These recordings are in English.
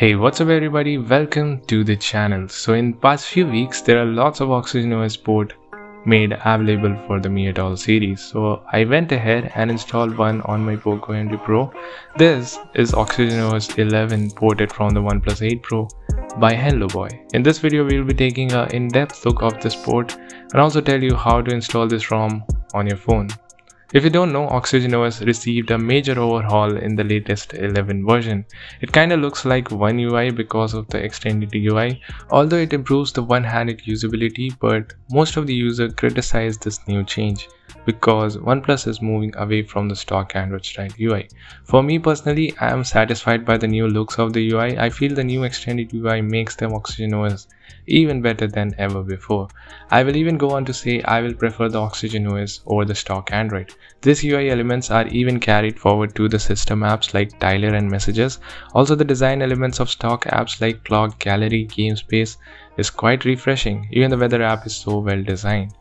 Hey what's up everybody welcome to the channel. So in past few weeks there are lots of OxygenOS port made available for the miatoll series. So I went ahead and installed one on my Poco M3 Pro. This is OxygenOS 11 ported from the OnePlus 8 Pro by HelloBoy. In this video we will be taking a in-depth look of this port and also tell you how to install this ROM on your phone. If you don't know, OxygenOS received a major overhaul in the latest 11 version. It kinda looks like One UI because of the extended UI, although it improves the one-handed usability, but most of the users criticize this new change because OnePlus is moving away from the stock Android style UI. For me personally, I am satisfied by the new looks of the UI. I feel the new extended UI makes the Oxygen OS even better than ever before. I will even go on to say I will prefer the Oxygen OS over the stock Android. These UI elements are even carried forward to the system apps like Dialer and Messages. Also the design elements of stock apps like Clock, Gallery, GameSpace is quite refreshing. Even the weather app is so well designed.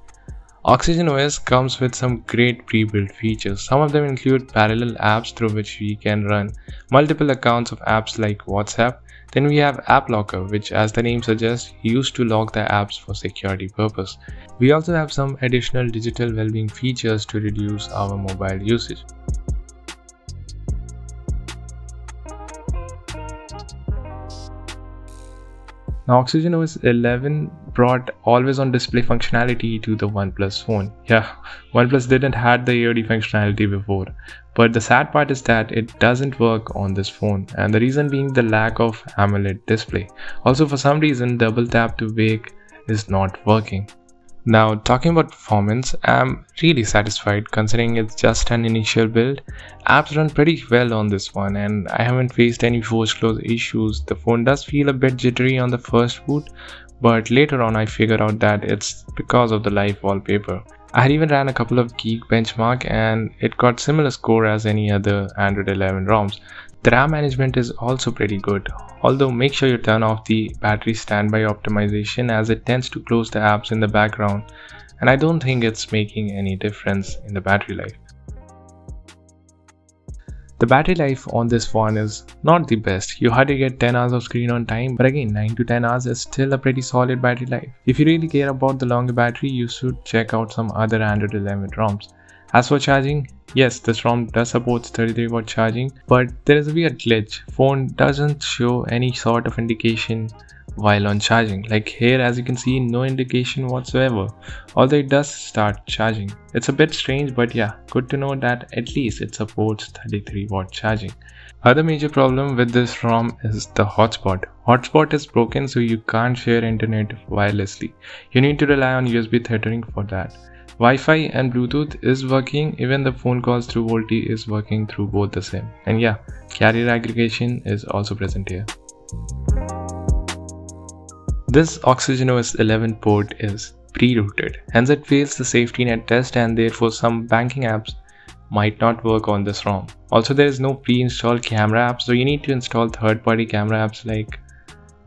OxygenOS comes with some great pre-built features. Some of them include parallel apps through which we can run multiple accounts of apps like WhatsApp. Then we have App Locker, which as the name suggests, used to lock the apps for security purpose. We also have some additional digital well-being features to reduce our mobile usage. Now OxygenOS 11 brought always on display functionality to the OnePlus phone. Yeah, OnePlus didn't had the AOD functionality before, but the sad part is that it doesn't work on this phone and the reason being the lack of AMOLED display. Also for some reason double tap to wake is not working. Now talking about performance, I'm really satisfied considering it's just an initial build. Apps run pretty well on this one and I haven't faced any force close issues. The phone does feel a bit jittery on the first boot, but later on I figured out that it's because of the live wallpaper. I had even ran a couple of Geek benchmark and it got similar score as any other Android 11 ROMs. The RAM management is also pretty good, although make sure you turn off the battery standby optimization as it tends to close the apps in the background and I don't think it's making any difference in the battery life. The battery life on this phone is not the best. You hardly get 10 hours of screen on time, but again 9 to 10 hours is still a pretty solid battery life. If you really care about the longer battery, you should check out some other Android 11 ROMs. As for charging, yes, this ROM does support 33 watt charging, but there is a weird glitch. Phone doesn't show any sort of indication while on charging. Like here as you can see no indication whatsoever, although it does start charging. It's a bit strange but yeah, good to know that at least it supports 33 watt charging. Other major problem with this ROM is the hotspot. Hotspot is broken so you can't share internet wirelessly. You need to rely on USB tethering for that. Wi-Fi and Bluetooth is working, even the phone calls through VoLTE is working through both the same. And yeah, carrier aggregation is also present here. This OxygenOS 11 port is pre-rooted, hence it fails the SafetyNet test and therefore some banking apps might not work on this ROM. Also there is no pre-installed camera app so you need to install third-party camera apps like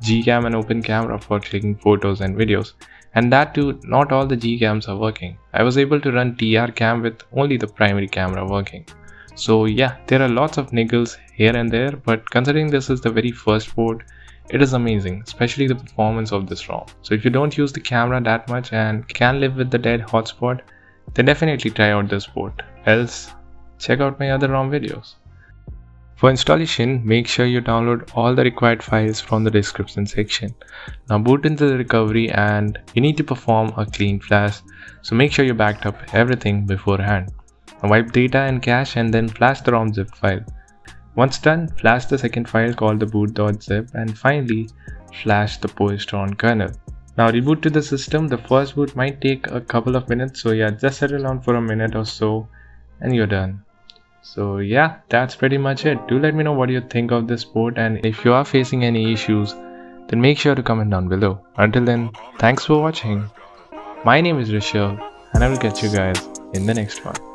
Gcam and OpenCamera for clicking photos and videos. And that too, not all the G cams are working. I was able to run TRCam with only the primary camera working. So yeah, there are lots of niggles here and there, but considering this is the very first port, it is amazing, especially the performance of this ROM. So if you don't use the camera that much and can live with the dead hotspot, then definitely try out this port. Else, check out my other ROM videos. For installation, make sure you download all the required files from the description section. Now boot into the recovery and you need to perform a clean flash, so make sure you backed up everything beforehand. Now wipe data and cache and then flash the ROM zip file. Once done, flash the second file called the boot.zip and finally flash the Positron kernel. Now reboot to the system, the first boot might take a couple of minutes so yeah just settle down for a minute or so and you're done. So yeah, that's pretty much it. Do let me know what you think of this port and if you are facing any issues, then make sure to comment down below. Until then, thanks for watching. My name is Hrishav and I will catch you guys in the next one.